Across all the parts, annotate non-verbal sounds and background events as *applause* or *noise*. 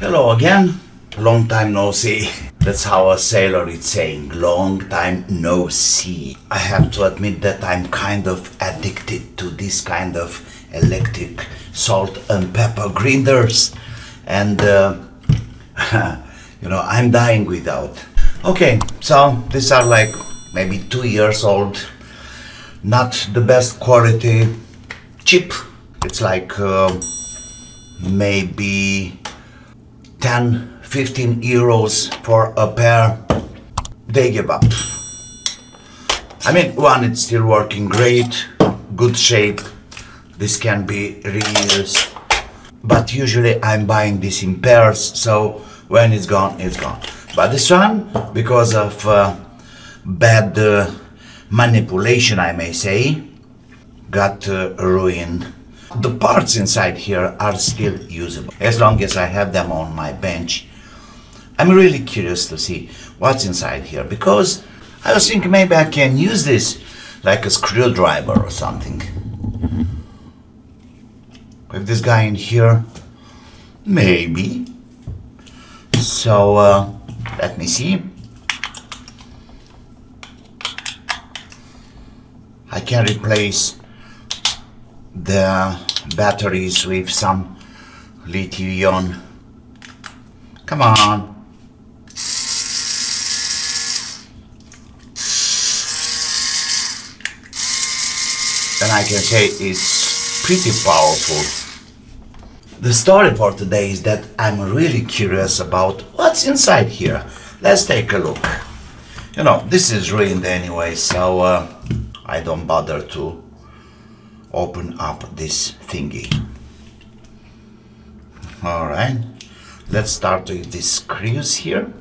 Hello again. Long time no see. That's how a sailor is saying. Long time no see. I have to admit that I'm kind of addicted to this kind of electric salt and pepper grinders. And, uh, *laughs* you know, I'm dying without. Okay, so these are like maybe two years old. Not the best quality. Cheap. It's like uh, maybe 10 15 euros for a pair. They give up. I mean one it's still working great good shape. This can be reused. But usually i'm buying this in pairs so when it's gone it's gone. But this one because of uh, bad uh, manipulation i may say got uh, ruined the parts inside here are still usable as long as i have them on my bench I'm really curious to see what's inside here because I was thinking maybe I can use this like a screwdriver or something. With this guy in here, maybe. So uh, let me see. I can replace the batteries with some lithium. Come on. and I can say it's pretty powerful. The story for today is that I'm really curious about what's inside here. Let's take a look. You know, this is ruined anyway, so uh, I don't bother to open up this thingy. Alright, let's start with these screws here.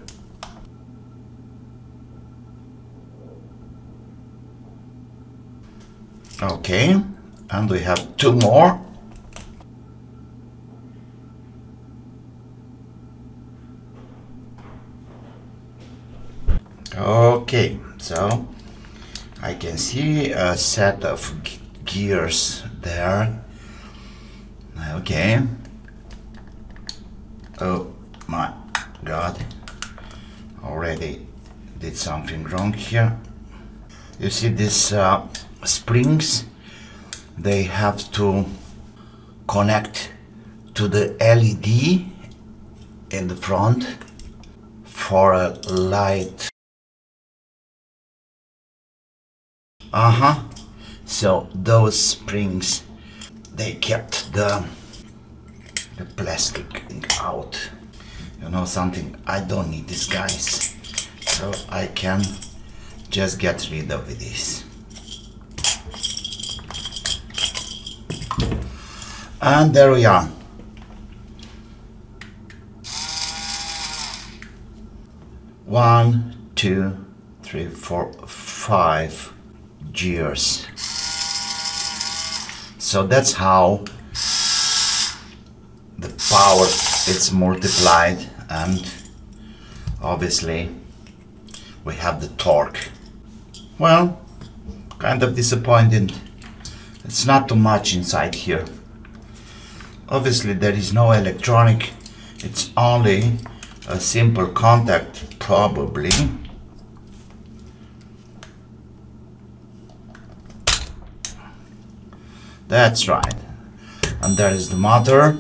Okay, and we have two more. Okay, so I can see a set of gears there. Okay. Oh my god. Already did something wrong here. You see these uh, springs they have to connect to the LED in the front for a light uh-huh so those springs they kept the the plastic out. You know something? I don't need these guys. So I can just get rid of this. And there we are. One two three four five gears so that's how the power is multiplied and obviously we have the torque. Well kind of disappointed it's not too much inside here. Obviously there is no electronic. It's only a simple contact probably that's right. And there is the motor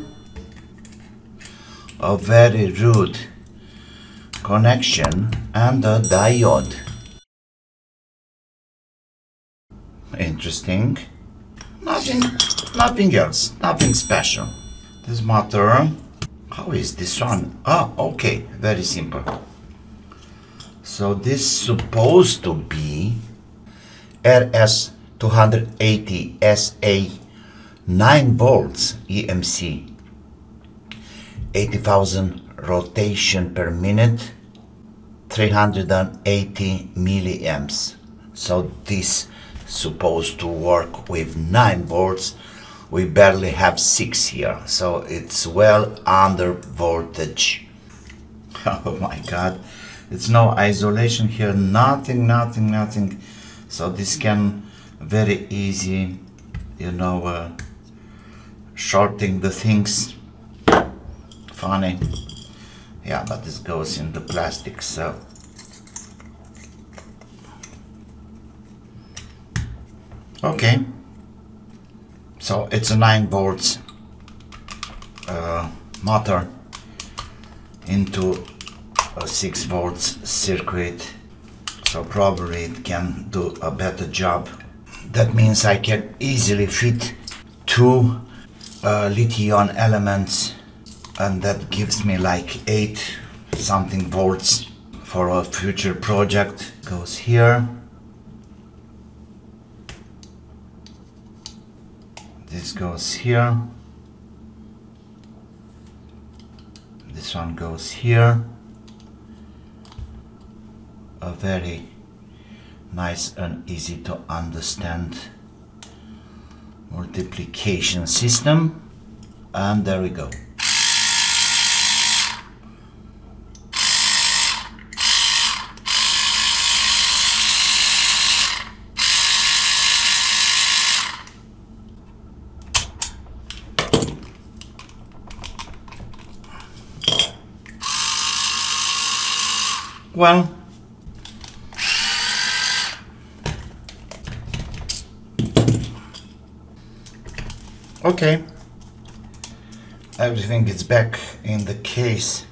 a very rude connection and a diode. Interesting. Nothing nothing else nothing special. This motor how is this one? Ah okay very simple. So this supposed to be RS 280 SA 9 volts EMC 80,000 rotation per minute 380 milliamps. So this supposed to work with 9 volts we barely have 6 here. So it's well under voltage. *laughs* Oh my god. It's no isolation here nothing nothing nothing. So this can very easy you know uh, shorting the things. Funny. Yeah but this goes in the plastic so. Okay. So it's a 9 volts uh, motor into a 6 volts circuit. So probably it can do a better job that means I can easily fit two uh, lithium elements and that gives me like 8 something volts for a future project goes here. This goes here. This one goes here. A very nice and easy to understand. Multiplication system. And there we go. Well okay. Everything is back in the case.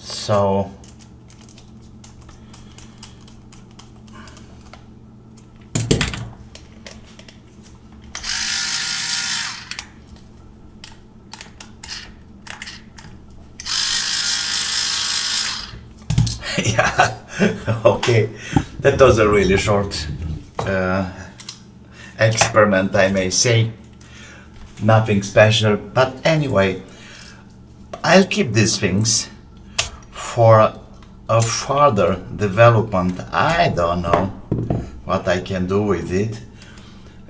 So *laughs* yeah *laughs* okay. That was a really short uh, experiment I may say nothing special but anyway I'll keep these things for a further development. I don't know what I can do with it.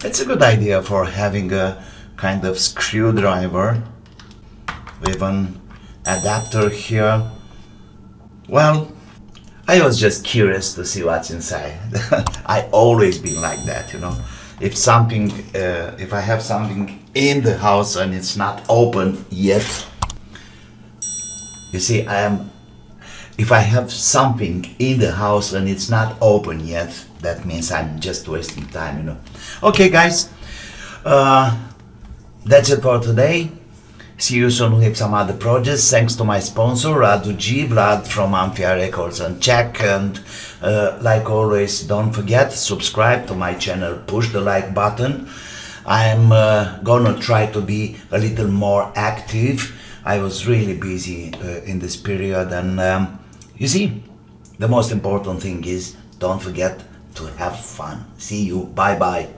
It's a good idea for having a kind of screwdriver with an adapter here. Well I was just curious to see what's inside. *laughs* I always been like that you know. If something uh, if I have something in the house and it's not open yet you see I am if I have something in the house and it's not open yet that means I'm just wasting time you know okay guys uh, that's it for today See you soon with some other projects. Thanks to my sponsor, Radu G. Vlad from Amphia Records and Check. And uh, like always, don't forget, subscribe to my channel, push the like button. I'm uh, gonna try to be a little more active. I was really busy uh, in this period and um, you see, the most important thing is don't forget to have fun. See you. Bye bye.